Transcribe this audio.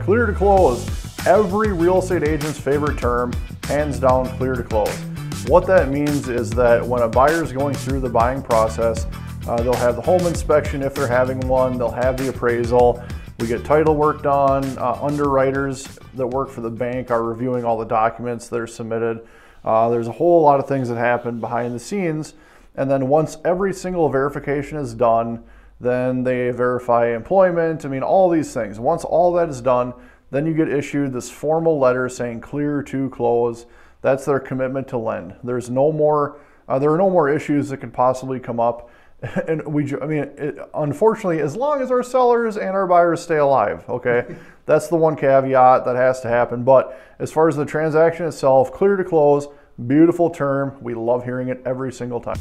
Clear to close, every real estate agent's favorite term, hands down clear to close. What that means is that when a buyer is going through the buying process, uh, they'll have the home inspection if they're having one, they'll have the appraisal, we get title work done, uh, underwriters that work for the bank are reviewing all the documents that are submitted. Uh, there's a whole lot of things that happen behind the scenes. And then once every single verification is done, then they verify employment. I mean, all these things. Once all that is done, then you get issued this formal letter saying clear to close. That's their commitment to lend. There's no more, uh, there are no more issues that could possibly come up. And we, I mean, it, unfortunately, as long as our sellers and our buyers stay alive, okay, that's the one caveat that has to happen. But as far as the transaction itself, clear to close, beautiful term. We love hearing it every single time.